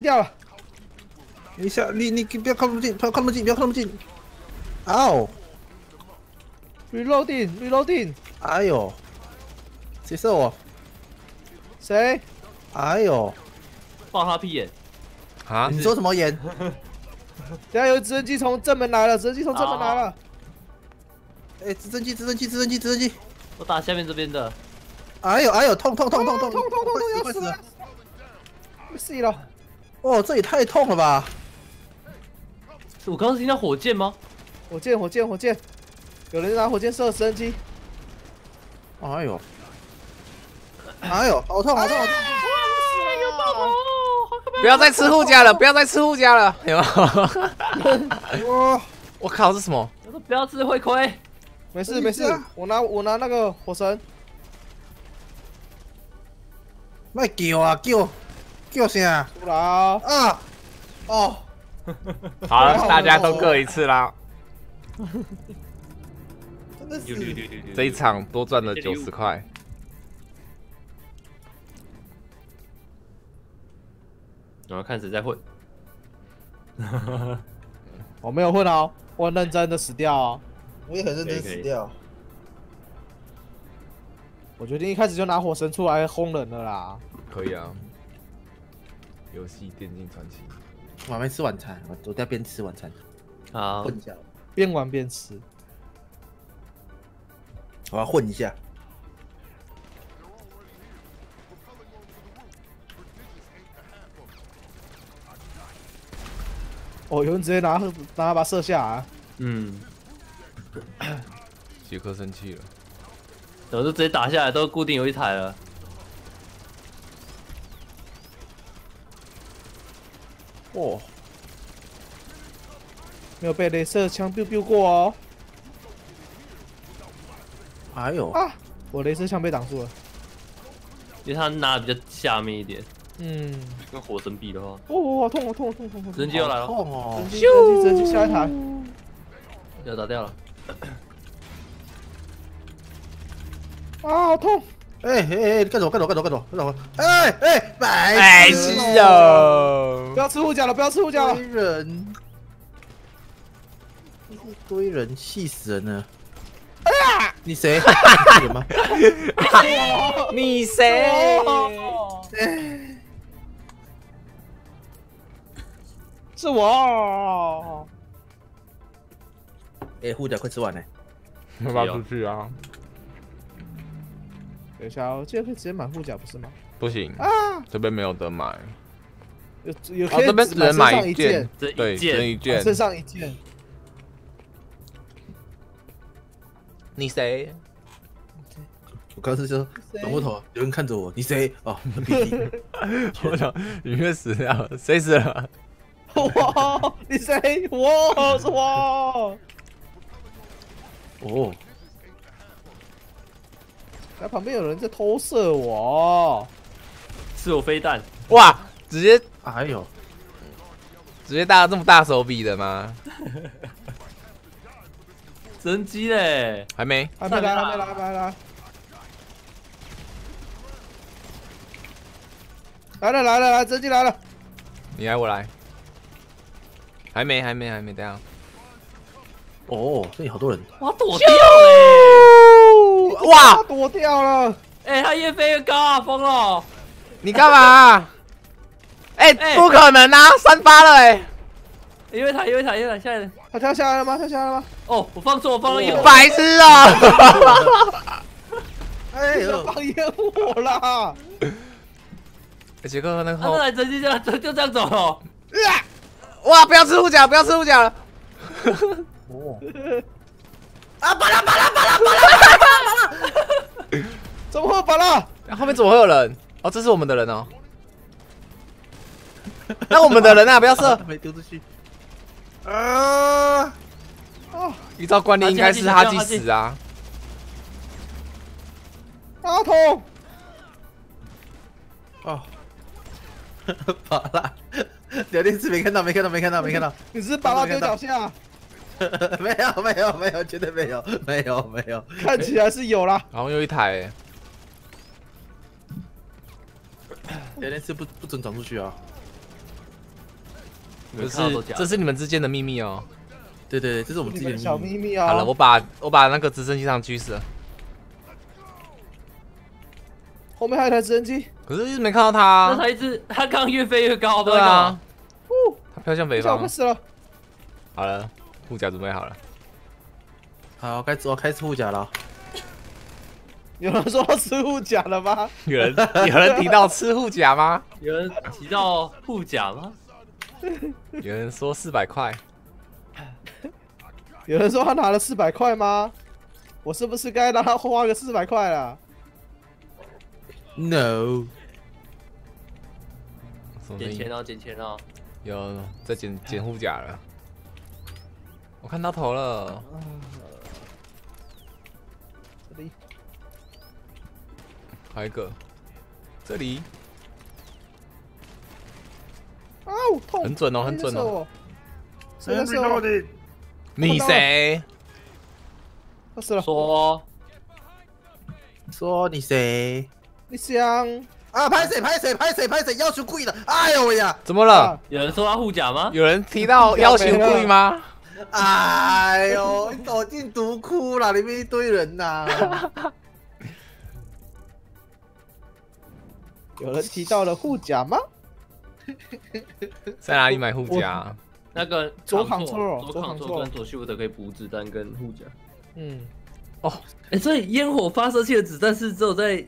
掉了，你下你你不要靠那么近，不要靠那么近，不要靠那么近。哦！reloading reloading，哎呦！谁射我？谁？哎呦！爆他屁眼！啊你说什么眼？等下有直升机从正门来了，直升机从正门来了。哎，直升机，直升机，直升机，直升机！我打下面这边的，哎呦哎呦，痛痛痛痛痛痛痛痛痛要死了快死了！！哦，这也太痛了吧！我刚刚是听到火箭吗？火箭火箭火箭，有人拿火箭射直升机。哎呦！哎呦，好痛好痛好痛！不要再吃护甲了，不要再吃护甲了，有吗？哇！我靠，这什么？我说不要吃会亏。没事没事我拿我拿那个火神。卖救啊叫叫啥出来啊！啊？哦，好了，大家都各一次啦。真的是这一场多赚了九十块。然后看谁在混。我没有混哦，我很认真的死掉哦。我也很认真死掉。我决定一开始就拿火神出来轰人了啦。可以啊。游戏电竞传奇，我还没吃晚餐，我我在边吃晚餐，好，混一下，边玩边吃。我要混一下。哦，有人直接拿拿把它射下啊。嗯，杰克生气了。我就直接打下来，都固定有一台了。哦，没有被镭射枪 biu biu 过哦。哎呦，啊，我镭射枪被挡住了。因为他拿的比较下面一点，嗯，跟火神比的话，哦，好痛，好痛，好痛，好痛！直升机又来了，痛哦！直升机，直升机，直升机，下一台。要打掉了。啊，好痛！哎哎哎，干什么干什么干什么干什么？哎哎，白哎，痴是哦不。要吃护甲了，不要吃护甲了堆。人，一堆人，气死人了！你谁？你人吗？你谁？是我。哎，护甲快吃完了。要不要出去啊？等一下，我记得可以直接买护甲，不是吗？不行，啊，这边没有得买。有有哦可，以这边只能买一件对，一件只能一件。身上一件。你谁？我刚是说转过头，有人看着我，你谁？哦。我想里面死掉了，谁死了？我，你谁？我是我。哦，那旁边有人在偷射我。是我飞弹，哇，直接哎呦，直接大这么大手笔的吗？直升机嘞，还没。还没来，还没来，还没来。来了来了来，直升机来了。你来，我来。还没，还没，还没，等下。哦，这里好多人。哇，躲掉嘞！哇，躲掉了。哎，他越飞越高啊，疯了！你干嘛？哎、哎不可能啊，三发了哎、因为台，因为台，因为台，下来了。他跳下来了吗？跳下来了吗？哦，我放错，我放了一哦白痴啊！哎呦，放烟火啦！杰哥那个后那台直升机就就就这样走了。哇，不要吃护甲，不要吃护甲了。哦，怎么会有巴拉？后面怎么会有人？哦，这是我们的人哦。那我们的人啊，不要射。没丢出去。啊！哦，依照惯例应该是哈基死啊。阿童！哦，跑了。聊天室没看到，没看到，没看到，没看到。你是把他丢脚下？没有，没有，没有，绝对没有，没有，没有。看起来是有啦。然后又一台哎，聊天是不不准转出去啊！你这是这是你们之间的秘密哦。对对对，这是我们自你们的小秘密。秘密啊！好了，我把我把那个直升机上狙死了，后面还有一台直升机，可是一直没看到他那啊。他一直他刚越飞越高，对啊，他飘向北方小快。死了。好了，护甲准备好了。好，该我开始护甲了。有人说要吃护甲了吗？有人有人提到吃护甲吗？有人提到护甲吗？有人说四百块。有人说他拿了四百块吗？我是不是该让他花个四百块了？No？捡钱哦，捡钱哦。有在捡捡护甲了。我看到头了，这里还有一个，这里啊，痛！很准哦，很准哦。谁在射我？你谁？他死了。说说你谁？你想啊，拍谁拍谁拍谁拍谁，要求故意的。哎呦喂呀！怎么了啊？有人说他护甲吗？有人提到要求故意吗？哎呦，你走进毒窟了，里面一堆人呐、有人提到了护甲吗？在哪里买护甲？那个左 Ctrl，Ctrl 左左 Ctrl Ctrl 跟左 Shift 可以补子弹跟护甲。嗯，哦哎，所以烟火发射器的子弹是只有在……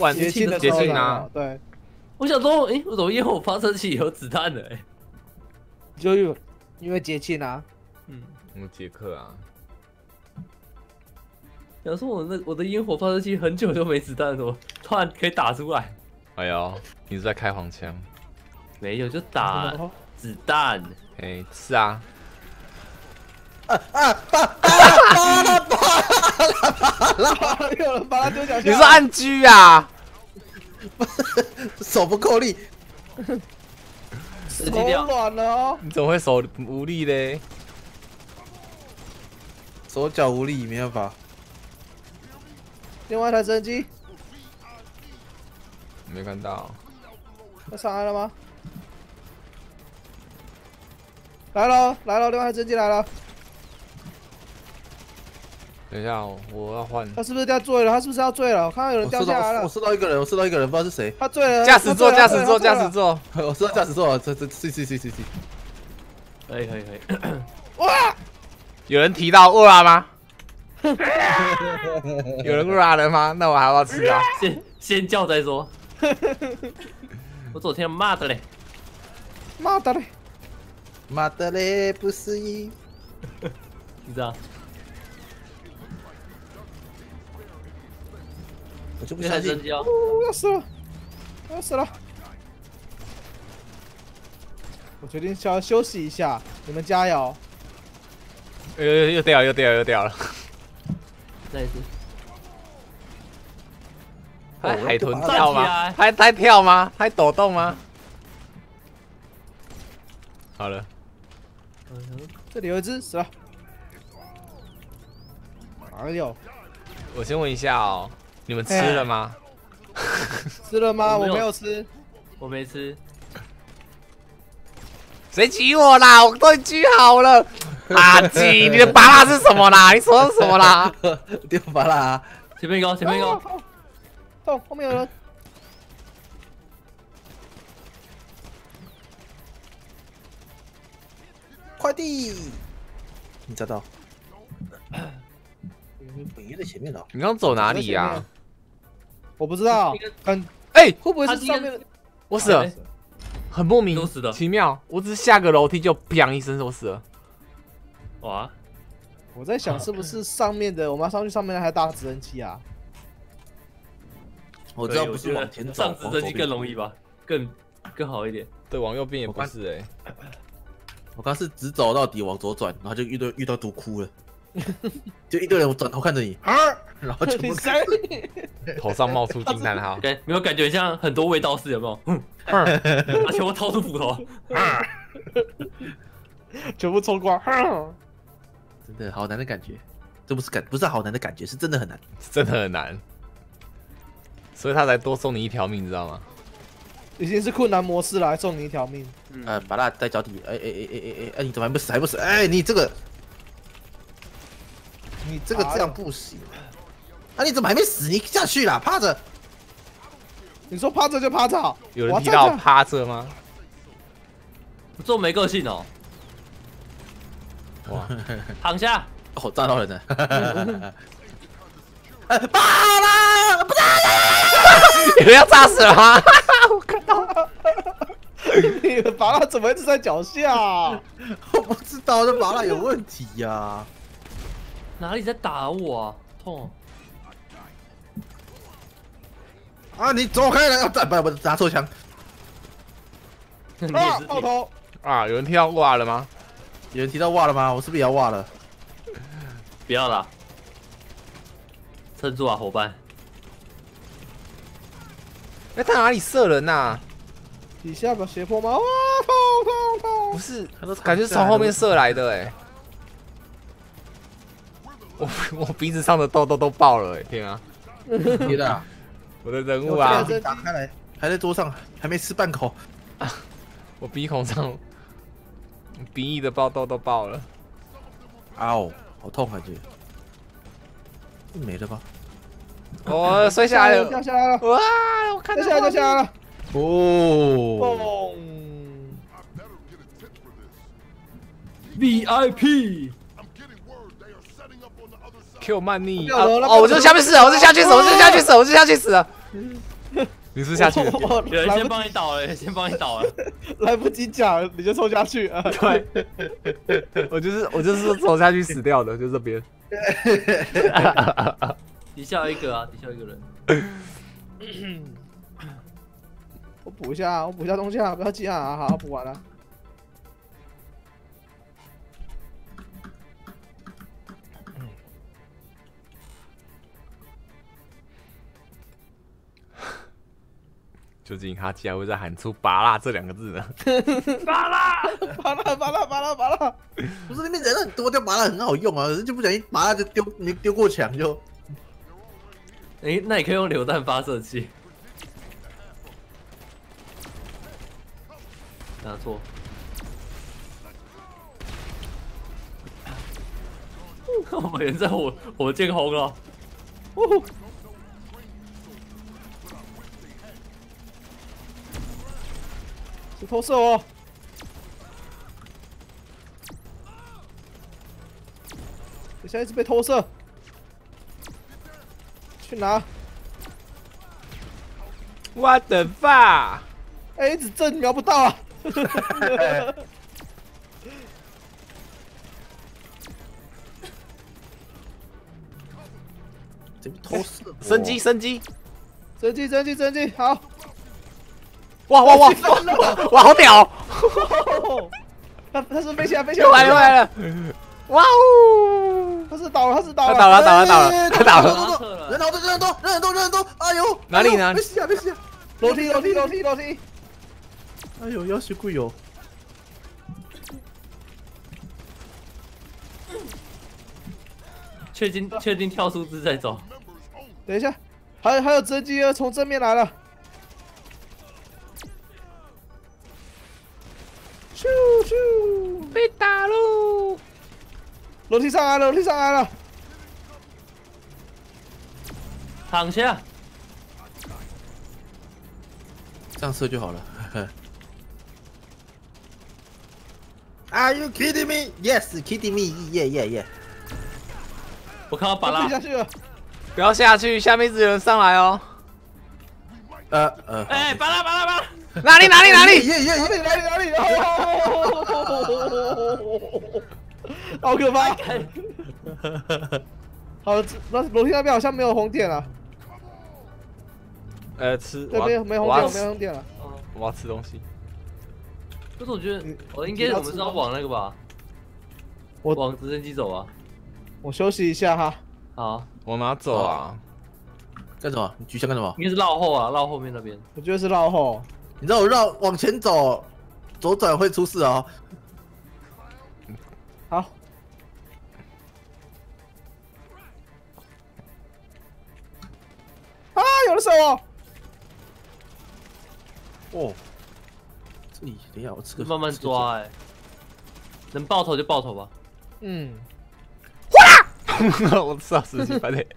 晚节庆的节庆啊，，对，我想说，哎，我怎么烟火发射器有子弹的？哎，就有因为节庆啊，嗯，我，杰克啊，想说我那我的烟火发射器很久都没子弹了，突然可以打出来？哎呦，你是在开黄腔？没有，就打哦子弹。哎，是啊，有人把他丢脚下。你是按 G 啊？手不够力，直手软了哦。你怎么会手无力嘞？手脚无力，没办法。另外一台直升机，没看到，他上来了吗？来了，来了，另外一台直升机来了。等一下哦，我要换他是不是要坠了？他是不是要坠了？我看到有人我射到我掉下来了。我射到一个人，我射到一个人，不知道是谁。他坠了。驾驶座，驾驶座，驾驶。座。我射到驾驶座了，这这是是是是是。可以可以可以。哇！有人提到饿了吗？有人饿了吗？那我还要吃啊？先先叫再说。我昨天骂的嘞，骂的嘞！骂的嘞，不是一。你知道？我就不相信哦，哦，要死了，要死了！我决定稍微休息一下，你们加油！又又又掉了，又掉了，又掉了。再一次。还海豚站跳吗？起来他他在跳吗？还抖动吗？好了，这里有一只死了。哎呦，我先问一下哦，你们吃了吗？吃了吗？我我没有吃。我没吃，谁挤我啦？我都已经举好了。阿基，你的巴拉是什么啦？你说什么啦？丢巴拉！前面一个，前面一个，哦哦哦，后面有人。快递，你找到？你在前面了。你刚走哪里呀、啊？我不知道，很哎、会不会是上面的？我死了哎，很莫名都死了其妙。我只是下个楼梯就砰一声，我死了。哇，我在想是不是上面的，我们要上去上面那台大直升机啊？我知道不是往前走，上直升机更容易吧？更更好一点。对，往右边也不是哎、我刚是直走到底往左转，然后就遇到遇到毒窟了，就一堆人我转头看着你，啊，然后全部？头上冒出惊叹号。对，没有感觉像很多味道是有没有？嗯，而且我掏出斧头，全部冲光！哼真的好难的感觉，这不是感不是好难的感觉，是真的很难。真的很难，所以他才多送你一条命，你知道吗？已经是困难模式了，还送你一条命。呃，把它在脚底，哎哎哎哎哎哎，哎，你怎么还不死？还不死？哎，你这个，你这个这样不行。啊，你怎么还没死？你下去啦，趴着。你说趴着就趴着，有人提到趴着吗？这么没个性哦。哇，躺下，哦，炸到人了。哎，扒啦！不是，有人要炸死了吗？我看到，你的拔蜡怎么一直在脚下？我不知道，这麻辣有问题呀。哪里在打我啊？痛！啊，你走开了，要炸不不拿错枪。啊，爆头！啊，有人听到挂了吗？有人提到挂了吗？我是不是也要挂了？不要了，撑住啊，伙伴！哎，他哪里射人呐？底下有斜坡吗？哇，痛痛痛！不是，感觉是从后面射来的哎。我 我鼻子上的痘痘都爆了哎！天啊，别的啊，我的人物啊，打开来，还在桌上，还没吃半口。我鼻孔上 鼻翼的爆痘都爆了。啊哦，好痛感觉。没了吧？我摔下来了！掉下来了，哇，我看到掉下来，掉下来了！哦，嘣！VIP，Q 曼妮没有了那哦，我就下去死了，我就下去死，我就下去死，我就下去死了。你是下去有人先帮你倒了，先帮你倒了。来不及讲，你就冲下去啊！对，我就是我就是走下去死掉的，就这边。底下有一个啊，底下一个人。我补一下，我补一下东西啊，不要急啊！好，补完了。究竟他竟然会在喊出“拔蜡”这两个字呢？拔辣，拔辣，拔辣，拔辣，拔辣！不是那边人很多，掉麻辣很好用啊，就不小心拔辣就丢你丢过墙就。哎、那你可以用榴弹发射器。拿错。我们人在火火箭轰了，呜偷射哦！等下一直被偷射，去拿！我的爸！哎，一直震瞄不到啊！这边偷射我升机，升机！增击，增击，增击！好，哇哇哇 哇哇，好屌！他他是飞起来，飞起又来来，了又来了！哇哦！他是倒了，他是倒了，他倒了，倒了，倒了，哎他倒了！人很多，人很多，人很多，人很多，人多！哎呦，哪里呢哎呦别死啊，别死啊！楼梯，楼梯，楼梯，楼梯！哎呦，要学贵哦。确定确定跳数字再走。等一下，还有还有增击要从正面来了。被打喽！楼梯上来了，楼梯上来了。躺下，这样射就好了。Are you kidding me? Yes, kidding me. Yeah, yeah, yeah. 我看到巴拉下，去了。不要下去，下面一直有人上来哦！呃呃，哎、巴拉巴拉巴拉，哪里哪里哪里？耶耶耶！哪里哪里哪里？哦 好可怕！好，那楼梯那边好像没有红点了，呃，吃，这边没红点，没红点了。我要吃东西。可是我觉得我应该我们是要往那个吧，我往直升机走啊。我休息一下哈。好，往哪走啊？干什么？你举枪干什么？应该是绕后啊，绕后面那边。我觉得是绕后。你知道我绕往前走，左转会出事哦。好，啊，有的手哦！哦，这里等一下我吃个慢慢抓哎、能爆头就爆头吧。嗯，我知道十几分嘞。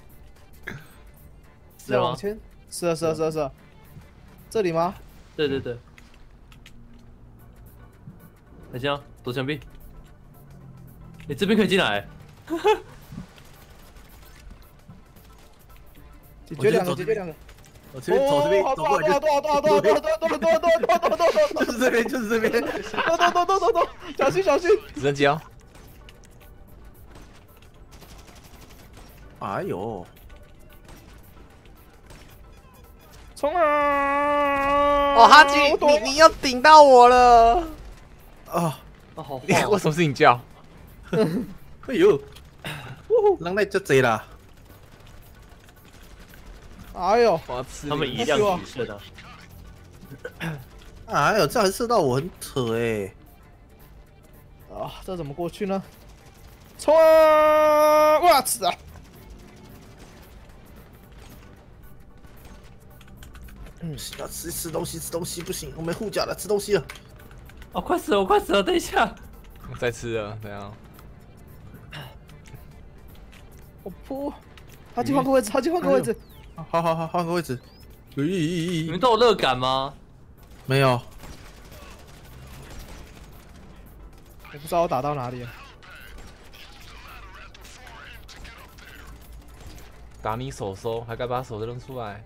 是吗？再往前，是啊是啊是啊是啊，这里吗？对对对。很像躲墙壁。你、这边可以进来。解决两个，解决两个。我这边走这边哦走过来就多少多少多少多少多少多少多少多少多少多少多少多就是这边就是这边，少多少多少多少，小心小心！直升机啊，哎呦，冲啊！哦，哈基，你你要顶到我了！啊，啊，好 为什么是你叫？哎呦，人来就贼啦，哎呦，我吃你他们以量取胜啊！哎 呦，这还射到我，很扯哎，啊，这怎么过去呢？冲啊！我操嗯，要吃吃东西吃东西不行，我没护甲了，吃东西了，哦，快死了，我快死了！等一下，我 再吃了，怎样？我扑！他去换个位置，他去换个位置。好好好，换个位置，咦你们都有热感吗？没有，我不知道我打到哪里了。打你手手，还敢把手扔出来？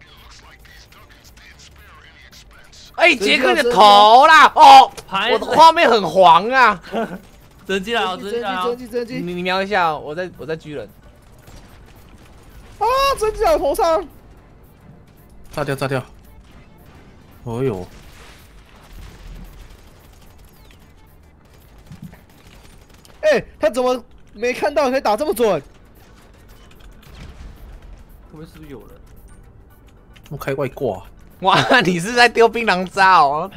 哎，杰克你的头啦！哦，我的画面很黄啊！真进来哦，真机真机真机！你你瞄一下，我在我在狙人。啊！真机在我头上！炸掉炸掉，哦呦，哎，他怎么没看到可以打这么准？后面是不是有人？我开外挂，哇，你是在丢槟榔渣哦？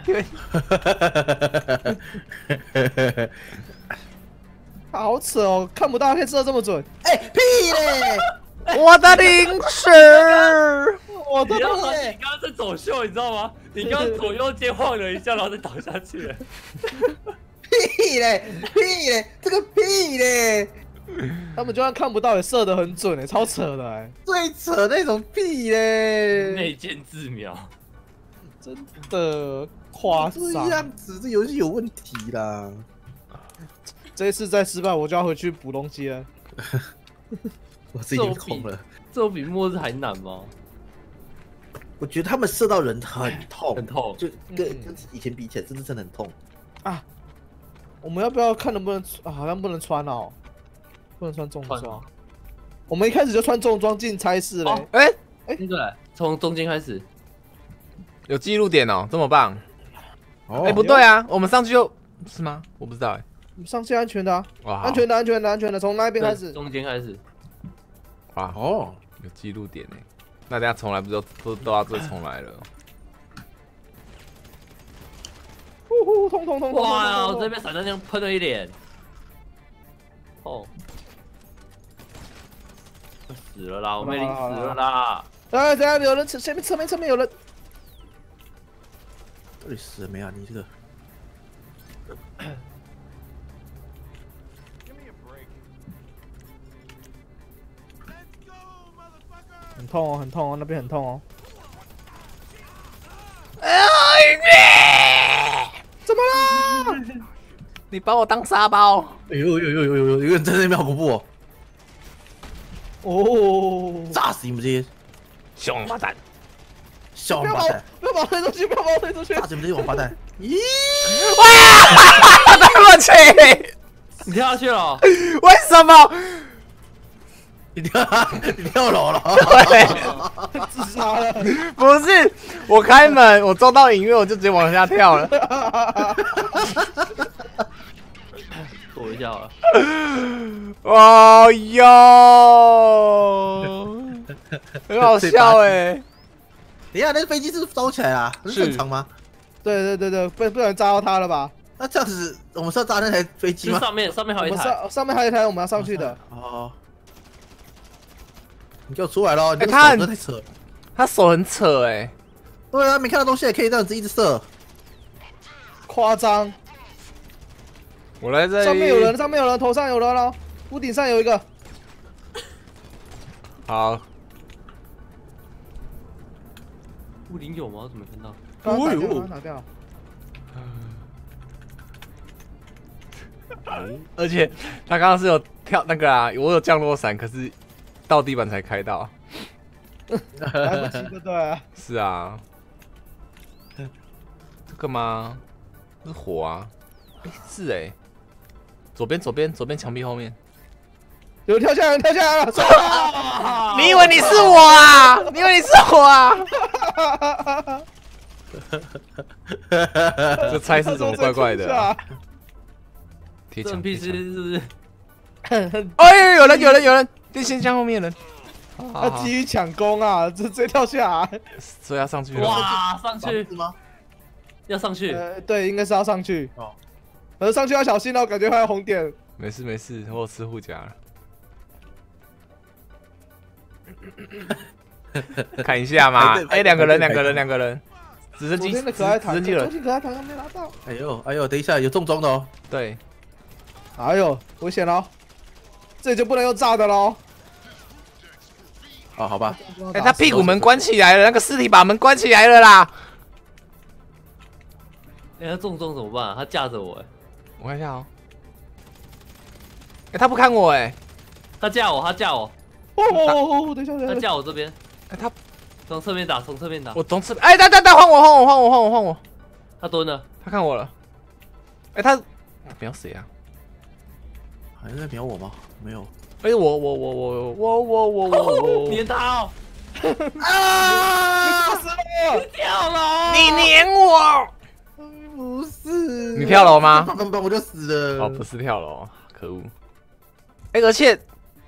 他 好扯哦，看不到可以射这么准。哎屁嘞，我的零食！我的你要妈！你刚刚在走秀，你知道吗？你刚刚左右间晃了一下，然后再倒下去了。屁嘞屁嘞，这个屁嘞，他们就算看不到也射得很准哎，超扯的哎，最扯那种屁嘞，内建自瞄，真的夸这张。样子，这游戏有问题啦。这一次再失败，我就要回去补东西了。我自己已经空了，这种比末日还难吗？我觉得他们射到人很痛，很痛就跟嗯跟以前比起来，真的真的很痛啊。我们要不要看能不能啊？好像不能穿哦，不能穿重穿装。我们一开始就穿重装进差事嘞。哦哎，那个从中间开始，有记录点哦，这么棒！哦哎，不对啊，我们上去就是吗？我不知道哎。上去安全的、啊，哇，安全的，安全的，安全的，从那边开始。中间开始。哇，哦，有记录点哎。那等下重来不就都都要再重来了？呼呼，痛痛痛痛！哇，我痛痛这边闪弹枪喷了一脸。哦，死了啦！我们已经死了啦！哎，等下有人，前面侧面侧面有人。到底死了没啊？你这个很痛哦，很痛哦，那边很痛哦。怎么了？你把我当沙包？哎呦呦呦呦呦呦，有个人在那边好恐怖哦！哦！炸死你们这些小王八蛋！小王八蛋！不要把我推出去！不要把我推出去！炸死你们这些王八蛋！咦，对不起，你跳下去了，为什么？你跳你跳楼了！对，自杀了。不是我开门，我撞到影院，我就直接往下跳了。躲一下好了。哦哟，很好笑哎！等一下，那个飞机是烧起来啦，很是正常吗？对对对对，不不然炸到他了吧？那这样子，我们是要炸那台飞机吗？上面上面还有一台，上上面还有一台我们要上去的。哦，你给我出来喽！你手太扯了。他手很扯哎，对啊，没看到东西也可以这样子一直射。夸张！我来这里。上面有人，上面有人，头上有人哦，屋顶上有一个。好，屋顶有吗？我怎么没看到？哦呦刚刚打掉。而且他刚刚是有跳那个啊，我有降落伞，可是到地板才开到。来不及，对啊？是啊，这个吗？这是火啊！哎、是哎、左边左边左边墙壁后面。有人跳下来，有人跳下来了！啊 你以为你是我啊？你以为你是我啊？这猜是怎么怪怪的、啊？贴这墙墙是不是？哎，有人有人有人，电线箱后面有人。他急于抢攻啊，直接跳下来。所以要上去了。哇，上去是吗？要上去，呃，对，应该是要上去。哦可是上去要小心哦，感觉还有红点。没事没事，我有吃护甲了。看一下嘛哎，队两个人，两个人，两个人，直升昨机，直天的可爱糖，直升机人，可爱糖还没拿到。哎呦哎呦，等一下有重装的哦。对，哎呦，危险喽！这就不能用炸的喽。哦，好吧，哎，他屁股门关起来了，那个尸体把门关起来了啦。哎，他重装怎么办啊？他架着我，哎，我看一下哦。哎，他不看我哎，他架我，他架我，哦哦哦，等一下，等他一下。架我这边，哎他从侧面打，从侧面打，我从侧面，哎，等等等，换我换我换我换我换我，他蹲了，他看我了。哎，他他瞄谁啊？还在瞄我吗？没有。哎，我我我我我我我我我，粘他哦，啊！死了！掉了，你撵我！你跳楼吗砰砰砰，我就死了。哦，不是跳楼，可恶！哎、而且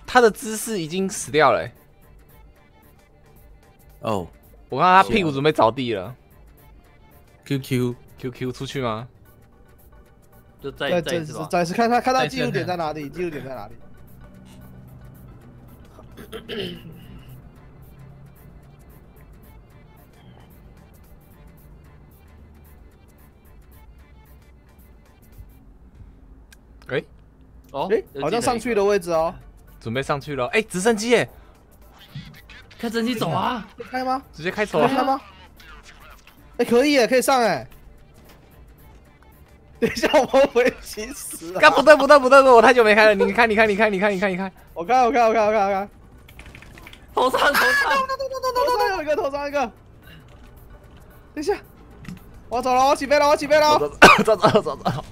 他的姿势已经死掉了、欸，哦我看他屁股准备着地了。，QQ，QQ 出去吗？就再再再再一次吧，再次看他看他记录点在哪里？记录点在哪里？哦哎，好像上去，的位置哦。准备上去了。哎、直升机耶，看真机走啊，开吗？直接开走了。开吗？哎，可以耶，可以上哎。等一下，我会不会起死啊？干不对不对不对不对，我太久没开了。你看你看你看你看你看你看你看，我看我看我看我看我看，头上头上，头上有一个，头上一个。等一下，我走了，我起飞了，我起飞了。走走走走走。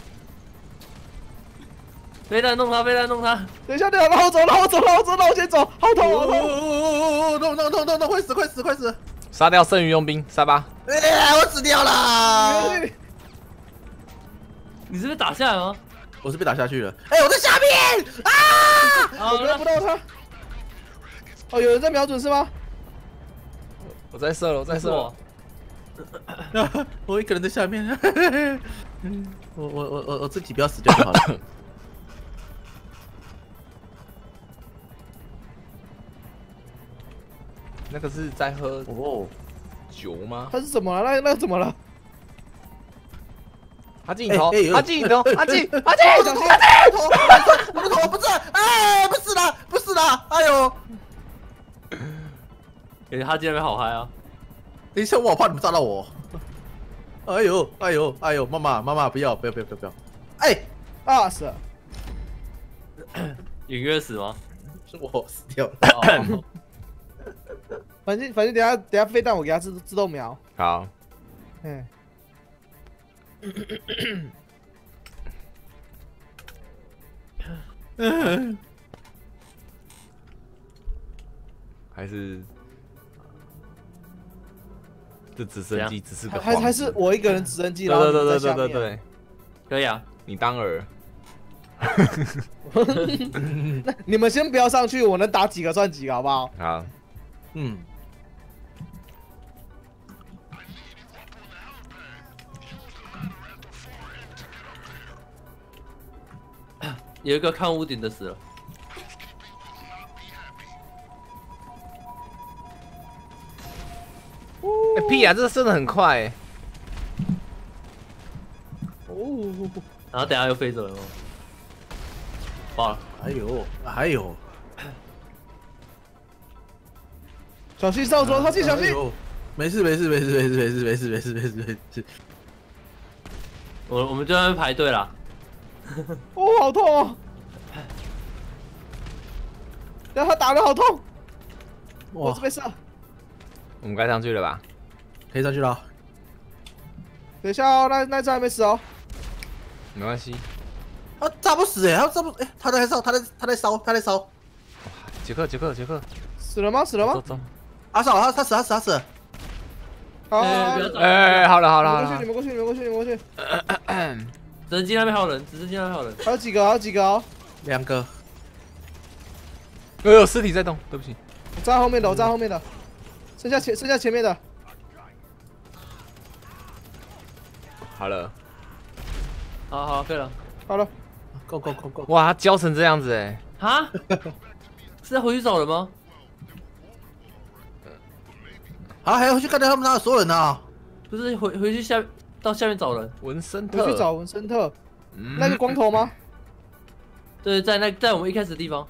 飞弹弄他，飞弹弄他，等一下，等一下，让我走，让我走，让我走，让我先走，好痛，好痛。哦，弄弄弄弄弄，快死快死快死！杀掉剩余佣兵，杀吧。哎，我死掉了！你是被打下来吗？我是被打下去了。哎，我在下面啊！好我瞄不到他。哦，有人在瞄准是吗？我在射了，我在射了我。，我一个人在下面。我我我我我自己不要死掉就好了。那个是在喝哦，酒吗？他是怎么了？那那怎么了？他进你头哎哎，有他进你头，他进，他小进。头！我的头不是，哎，不是的，不是的，哎呦！感觉他今天好嗨啊！等一下，我好怕你们炸到我。哎呦，哎呦，哎呦，妈妈，妈妈，不要，不要，不要，不要，不要！哎，啊，是啊。隐约死吗？是我死掉了。哦反正反正等下等下飞弹我给他自自动瞄。好，嗯，还是这直升机只是个还还还是我一个人直升机，对然后对对对对对对，可以啊，你当儿。你们先不要上去，我能打几个算几个，好不好？好，嗯，有一个看屋顶的死了，哎屁啊，这升的很快欸。哦，然后等下又飞走了吗？爆了！还有还有，小心上桌，他进小心。没事没事没事没事没事没事没事没事没事。我我们就在那边排队啦。哦，好痛哦！然后他打的好痛，我哇这，边射。我们该上去了吧？可以上去了。等一下哦，那那只还没死哦。没关系。他炸不死哎，他炸不哎，他在烧，他在他在烧，他在烧。杰克，杰克，杰克，死了吗？死了吗？走走。阿少他他死他死他死。好，哎哎，好了好了过去，你。们过去，你们过去，你们过去。直升机那边还有人，直升机那边还有人。还有几个？还有几个哦？两个，哎呦，尸体在动，对不起。我站后面的，我站后面的，剩下前剩下前面的。好了。好好，可以了。好了，go go go go。哇，他焦成这样子哎。哈？是要回去找人吗？好，还要回去看到他们那所有人呢。不是回回去下到下面找人。文森特。我去找文森特，嗯那个光头吗？对，在那在我们一开始的地方。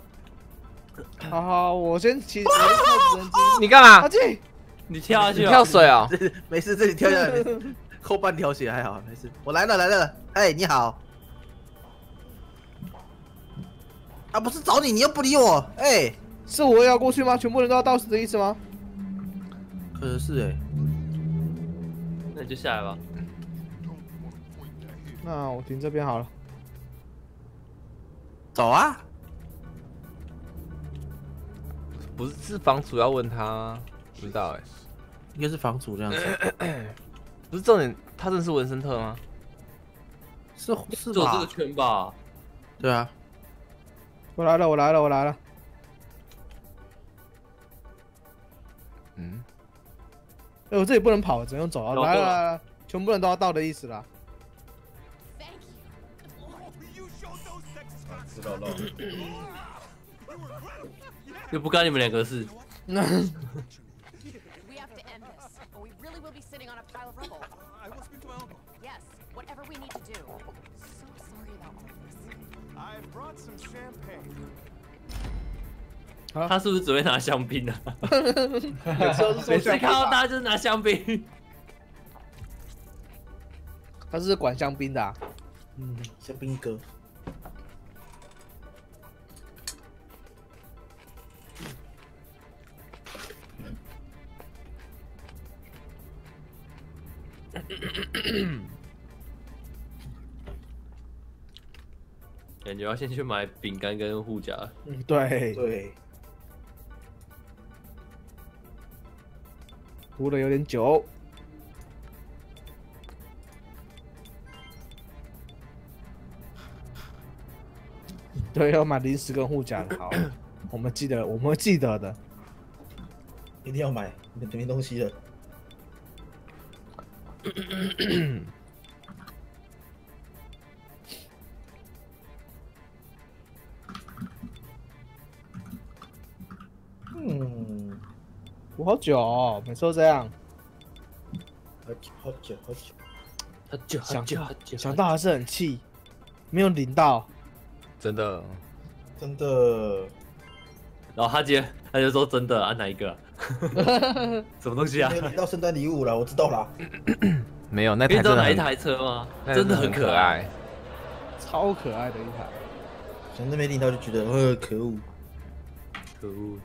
好好，我先骑。你干嘛阿？进，你跳下去啊？跳水啊。没事，这里跳下来，没事扣半条血还好，没事。我来了来了，哎，你好。啊，不是找你，你又不理我，哎。是我要过去吗？全部人都要到死的意思吗？可能是哎。那你就下来吧。那我停这边好了。走啊！不是，是房主要问他，不知道哎。应该是房主这样子，不是重点，他真的是文森特吗？是是走这个吧？圈吧。对啊，我来了，我来了，我来了。嗯，哎，我这里不能跑，只能用走啊！来了来了，全部人都要到的意思啦。就不干你们两个事。他是不是只会拿香槟呢每次看到大家就是拿香槟。他是管香槟的啊。嗯香槟哥。感觉要先去买饼干跟护甲。嗯，对，对，涂的有点久。对，要买零食跟护甲的，好，我们记得，我们会记得的。一定要买，没没东西了。嗯，我好久、哦，每次都这样，好久好久好久。好久想很久很久，想到还是很气，没有领到。真的。真的，然后他接他就说真的啊哪一个啊？什么东西啊到圣诞礼物了，我知道了。没有，那台真的很哪一台车吗？真的很可可。爱。超可爱的一台。想都没领到就觉得，呃，可恶。可恶！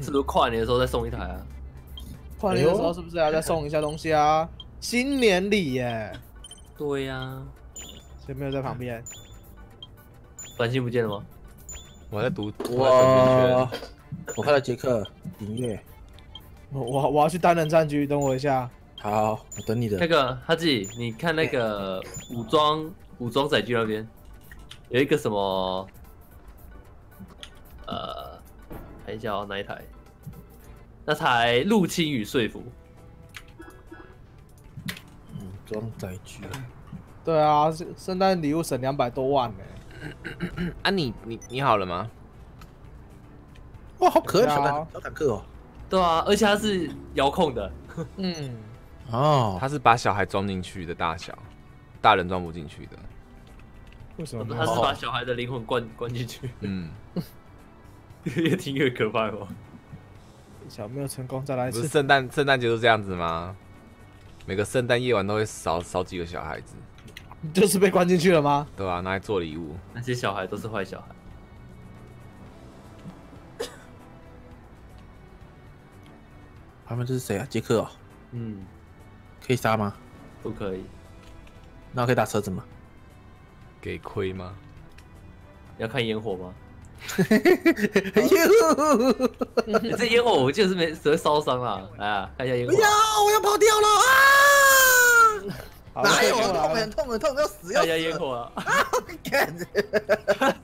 是不是跨年的时候再送一台啊？跨年的时候是不是要再送一下东西啊？新年礼耶，对呀、谁没有在旁边？短信不见了吗？我在读。哇！我看到杰克音乐，我我我要去单人战局，等我一下。好，我等你的那。个哈吉，你看那个武装武装载具那边有一个什么？呃，看一下哦，哪一台？那台入侵与说服。武，装载具。对啊，圣圣诞礼物省两百多万呢。啊，你你你好了吗？哇，好可爱的小对啊坦小坦克哦。对啊，而且它是遥控的。嗯，哦，它是把小孩装进去的大小，大人装不进去的。为什么没有？他是把小孩的灵魂灌灌进去，嗯，越听越可怕哦。小没有成功，再来一次。不是圣诞圣诞节都这样子吗？每个圣诞夜晚都会少少几个小孩子，就是被关进去了吗？对啊、拿来做礼物。那些小孩都是坏小孩。他们这是谁啊？杰克哦，嗯，可以杀吗？不可以，那我可以打车子吗？给亏吗？要看烟火吗？哎呦！欸这烟火我记得是没只会烧伤啦。来啊，看一下烟火不。要！我要跑掉了啊！好哪有可以过来了痛很痛很痛，要死要死！大家烟死！火啊！看，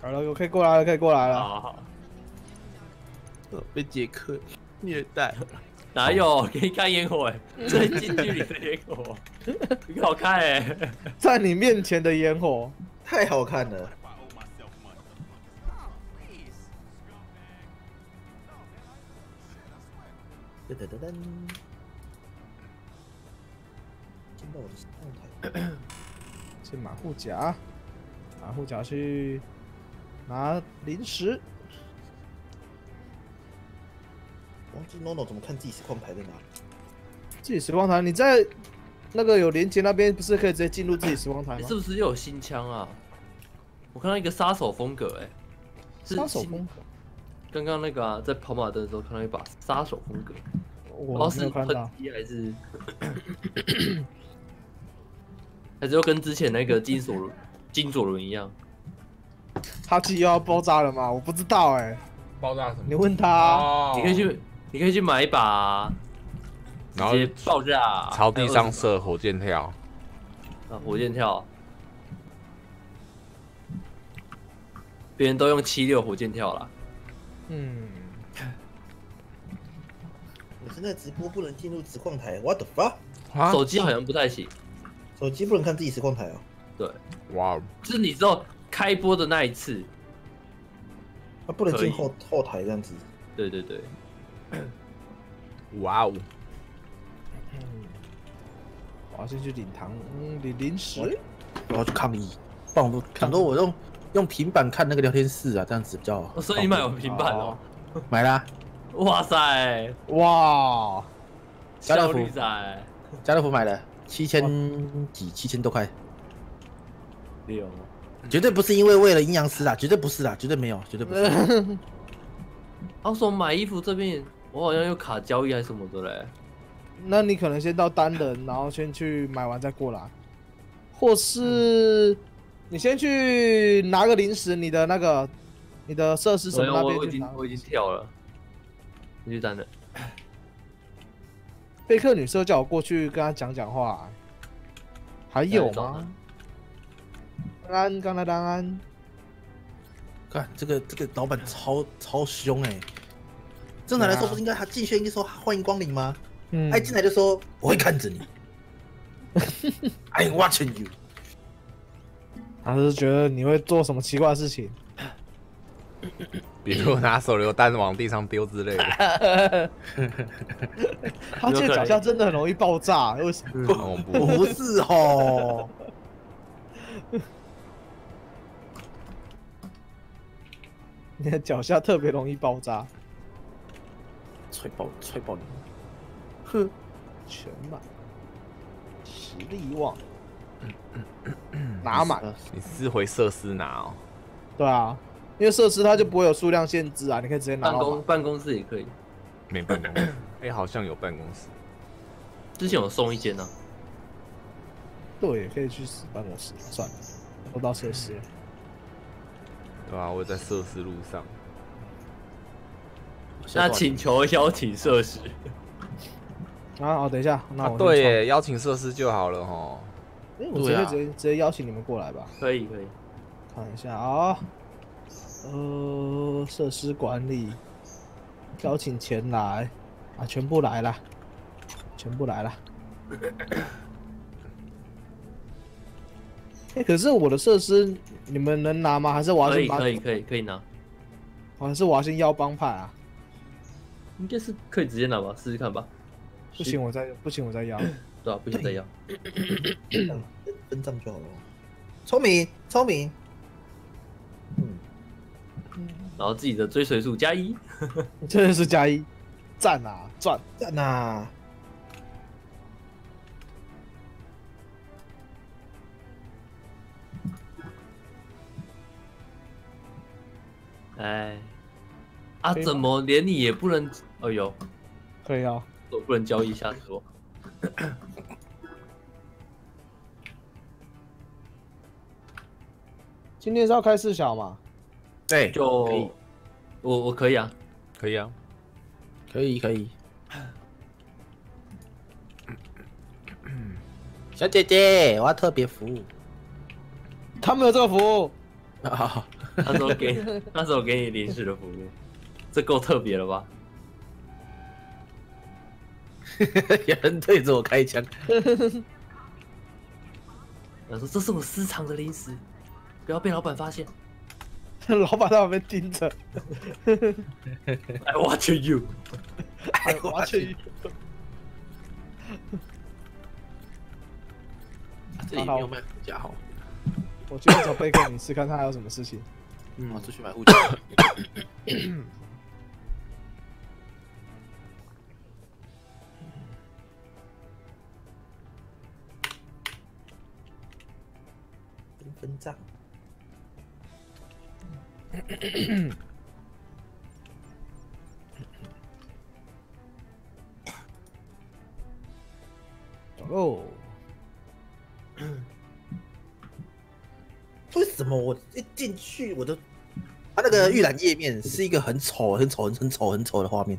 好了，我可以过来了，可以过来了。好好好，被杰克虐待。哪有？可以看烟火哎，最近距离的烟火，很好看哎。在你面前的烟火，太好看了.噔噔噔噔，进到我的后台。进马护甲，马护甲去拿零食。忘记 NONO 怎么看自己实况牌在哪？自己时光台，你在那个有连接那边，不是可以直接进入自己时光台吗你是？不是又有新枪啊？我看到一个杀手风格哎，杀手风格，刚刚那个啊，在跑马灯的时候看到一把杀手风格，我是喷。漆还是还是又跟之前那个金索伦金左伦一样。他自己又要爆炸了吗？我不知道哎、爆炸什么你问他啊、哦你可以去，你可以去买一把啊，然后直接爆炸，朝地上射火箭跳。啊，火箭跳。别人都用七六火箭跳啦，嗯，我现在直播不能进入实况台，what the fuck？啊手机好像不太行。手机不能看自己实况台哦。对，哇哦，就是你知道开播的那一次，它不能进后后台这样子。对对对，哇哦，我要先去领糖，嗯，领零食。我要去抗议，不然我很多我用用平板看那个聊天室啊，这样子比较所以你买有平板哦，买啦，哇塞，哇，家乐福家乐福买了七千几，七千多块，六，绝对不是因为为了阴阳师啊，绝对不是啊，绝对没有，绝对不是。他 说买衣服这边我好像有卡交易还是什么的嘞，那你可能先到单人，然后先去买完再过来，或是你先去拿个零食，你的那个你的设施什么那我我我已边去拿。经我已经跳了，你去单的，贝克女社叫我过去跟她讲讲话，还有吗？安安，刚才的安安，看这个这个老板超超凶哎、正常来说不是应该他进去应该说欢迎光临吗？嗯他一进来就说我会看着你，I'm watching you。他是觉得你会做什么奇怪的事情。比如拿手榴弹往地上丢之类的，他这个脚下真的很容易爆炸，为什么？很恐怖。不是哦，你的脚下特别容易爆炸。踹爆踹爆你！哼，全满，实力旺，拿满。你是回设施拿哦，对啊，因为设施它就不会有数量限制啊，你可以直接拿办。公办公室也可以，没办公室。哎、好像有办公室。之前有送一间呢、对，也可以去死办公室。算了，都到设施了。对啊，我在设施路上。那请求邀请设施，啊，哦，等一下，那啊，对耶，邀请设施就好了哈。哎、我直接、直接直接邀请你们过来吧，可以可以，看一下啊。呃，设施管理，邀请前来啊，全部来了，全部来了。哎、可是我的设施你们能拿吗？还是我要可先把？以可以可以可以拿，还是我要先邀帮派啊？应该是可以直接拿吧，试试看吧。不行，我再不行我再要。对啊，不行再要。分账就好了。聪明，聪明。嗯，然后自己的追随数加一，真的是加一，赞啊，赚！赞呐！哎，啊，怎么连你也不能？哎呦，可以啊。我不能交易，吓死我！今天是要开四小嘛？对，就可以我我可以啊，可以啊，可以可以。小姐姐，我要特别服务。他们有这个服务，啊，那时候给那时候给你临时的服务，这够特别了吧？有人对着我开枪。他说这是我私藏的零食，不要被老板发现。老板在旁边盯着。I watch you。哎，我要去。这里没有卖护甲好。我去找贝克尼斯看他还有什么事情。嗯，我出去买护甲。分分账。走喽。为什么我一进去我都，它那个预览页面是一个很丑、很丑、很丑、很丑的画面，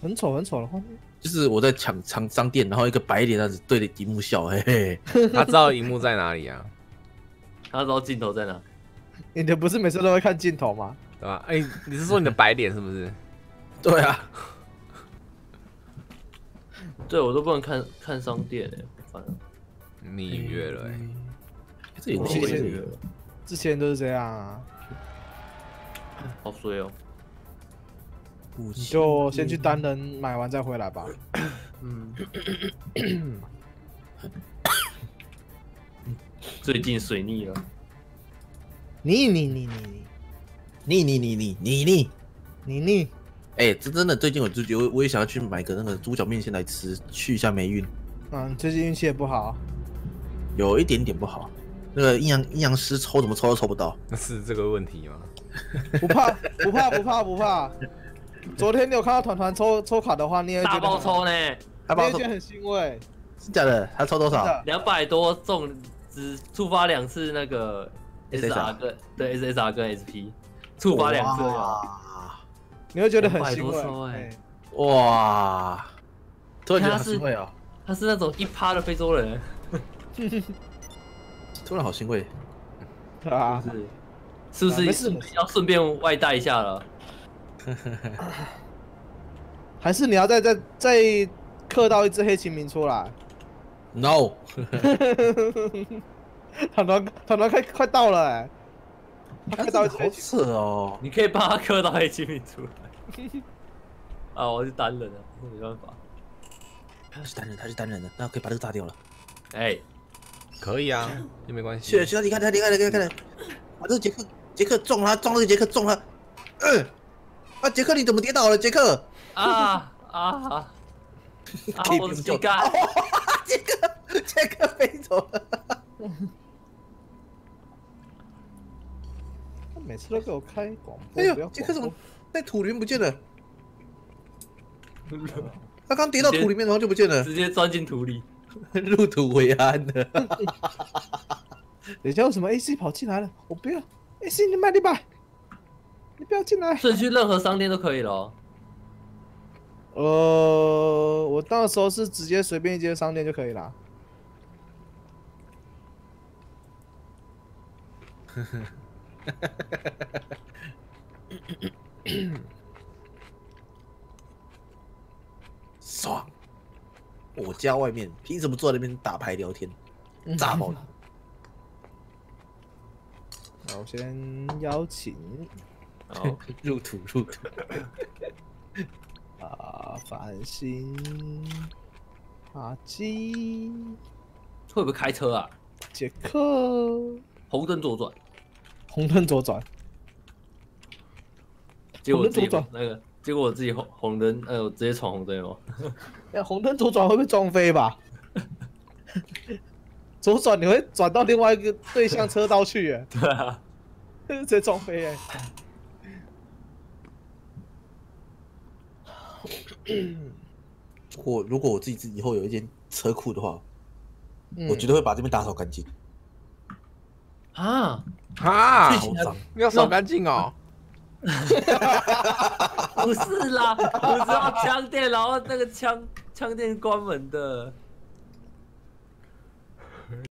很丑很丑的画面。就是我在抢抢商店，然后一个白脸这样子对着荧幕笑，嘿嘿。他知道荧幕在哪里啊，他知道镜头在哪？你的不是每次都会看镜头吗？对吧？哎、你是说你的白脸是不是？对啊，对我都不能看看商店哎，烦了。你隐约了哎、这游戏我也里面是之前都是这样啊，好衰哦。你就先去单人买完再回来吧。嗯。最近水逆了，你你你你你你你你你你，你你，哎，这真的最近我就我我也想要去买个那个猪脚面线来吃，去一下霉运，嗯，最近运气也不好。有一点点不好。那个阴阳阴阳师抽怎么抽都抽不到，那是这个问题吗？不怕不怕不怕不怕。昨天你有看到团团抽抽卡的话，你也大爆抽呢，他帮我抽你也觉得很欣慰。是假的？他抽多少？两百多中，只触发两次那个 SR 跟对 SSR 跟 SP，触发两次啊。哇你会觉得很欣200多抽慰。欸哎哇！突然觉得好他是欣慰哦，他是那种一趴的非洲人，突然好欣慰。对啊，是是不是要顺便外带一下了？还是你要再再再刻到一只黑秦明出来。No，团团团团快快到了哎、他到一只黑秦扯哦。你可以帮他磕到黑金明出来。啊，我是单人啊，没办法。他是单人，他是单人的，那可以把这个炸掉了。哎，可以啊，也没关系。去去，你看他，你看，你看，他，把这个杰克，杰克中了他，撞这个杰克中了。嗯，啊，杰克你怎么跌倒了？杰克，啊啊啊！啊 我的用救膝盖，杰克，杰克飞走了。他每次都给我开广播，哎呦，不要杰克怎么广在土里面不见了？他刚跌到土里面，然后就不见了，直接钻进土里。入土为安的。播？人家为什么 AC 跑进来了？我不要 AC，你慢点吧，你不要进来。所以去任何商店都可以了哦。呃，我到时候是直接随便一间商店就可以了。爽！我家外面凭什么坐在那边打牌聊天？炸爆了！那我先邀请 好，入土入土。啊，繁星，阿基，会不会开车啊？杰克，红灯左转，红灯左转，结果我那个，结果我自己红红灯，呃，我直接闯红灯哦。哎，红灯左转会被撞飞吧？左转你会转到另外一个对向车道去，哎，对啊，直接撞飞，哎。如果如果我自己自己以后有一间车库的话，嗯我绝对会把这边打扫干净，啊，啊，好脏。要扫干净哦。不是啦，我知道枪店，然后那个枪枪店关门的。